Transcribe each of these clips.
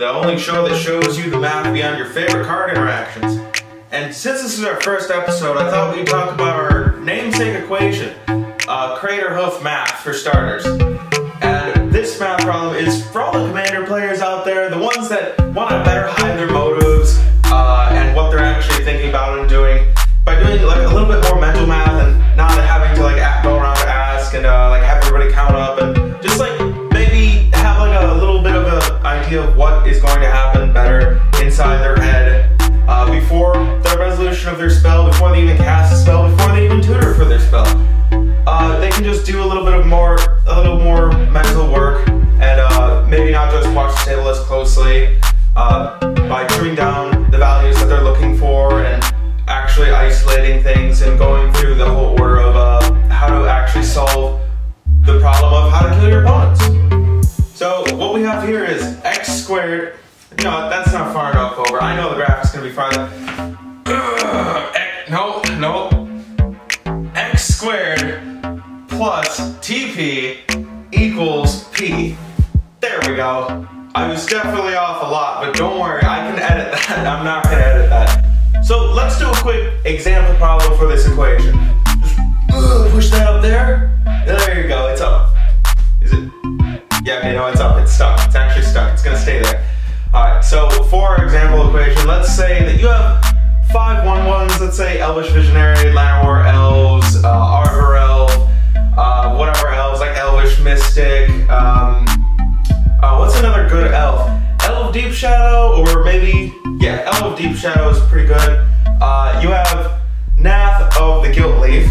only show that shows you the math beyond your favorite card interactions. And since this is our first episode, I thought we'd talk about our namesake equation, uh, Craterhoof math for starters. And this math problem is for all the commander players out there, the ones that want to better hide their to happen better inside their head uh, before the resolution of their spell, before they even cast a spell, before they even tutor for their spell. Uh, they can just do a little bit of more, a little more mental work and uh, maybe not just watch the table as closely uh, by trimming down the values that they're looking for and actually isolating things and going through the whole order of uh, how to actually solve the problem of how to kill your opponents. So what we have here is x squared. Know, that's not far enough over. I know the graph is to be farther. no, no. x squared plus TP equals P. There we go. I was definitely off a lot, but don't worry, I can edit that. I'm not to edit that. So let's do a quick example problem for this equation. For example equation, let's say that you have five one ones, let's say Elvish Visionary, Llanowar Elves, uh, Arbor Elf, uh, whatever elves, like Elvish Mystic, um, uh, what's another good elf? Elf Deep Shadow, or maybe yeah, Elf Deep Shadow is pretty good. Uh, you have Nath of the Gilt-Leaf,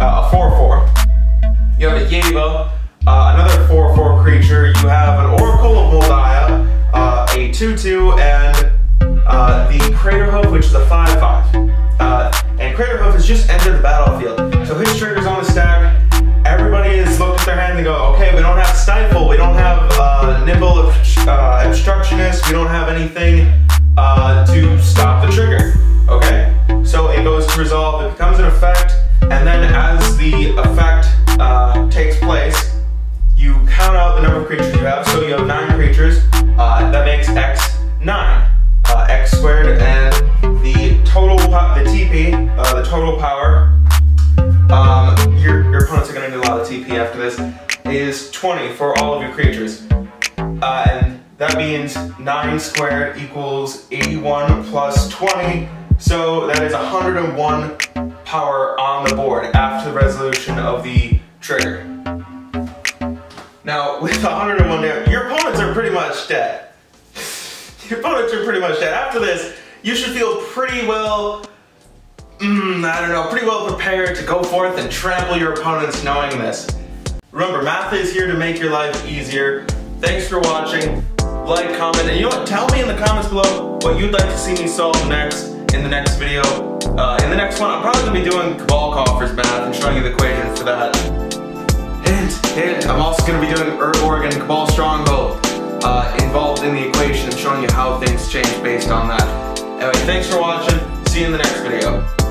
uh, a 4-4. You have a Yeva, uh, another 4-4 creature. You have an Oracle of Daya, uh, a 2-2, and uh, the Craterhoof, which is a 5-5. Uh, and Craterhoof has just entered the battlefield. So his trigger's on the stack. Everybody has looked at their hand and go, okay, we don't have Stifle, we don't have uh, Nimble uh, Obstructionist, we don't have anything uh, to stop the trigger. Okay? So it goes to resolve, it becomes an effect, total power. Um, your your opponents are going to need a lot of TP after this. Is 20 for all of your creatures, uh, and that means 9 squared equals 81 plus 20. So that is 101 power on the board after the resolution of the trigger. Now, with 101 there, your opponents are pretty much dead. Your opponents are pretty much dead. After this, you should feel pretty well, mm, I don't know, pretty well prepared to go forth and trample your opponents knowing this. Remember, math is here to make your life easier. Thanks for watching. Like, comment, and you know what? Tell me in the comments below what you'd like to see me solve next in the next video. Uh, in the next one, I'm probably going to be doing Cabal Coffers math and showing you the equation for that. Hint, hint, I'm also going to be doing Urborg and Cabal Stronghold uh, involved in the equation and showing you how things change based on that. Anyway, thanks for watching. See you in the next video.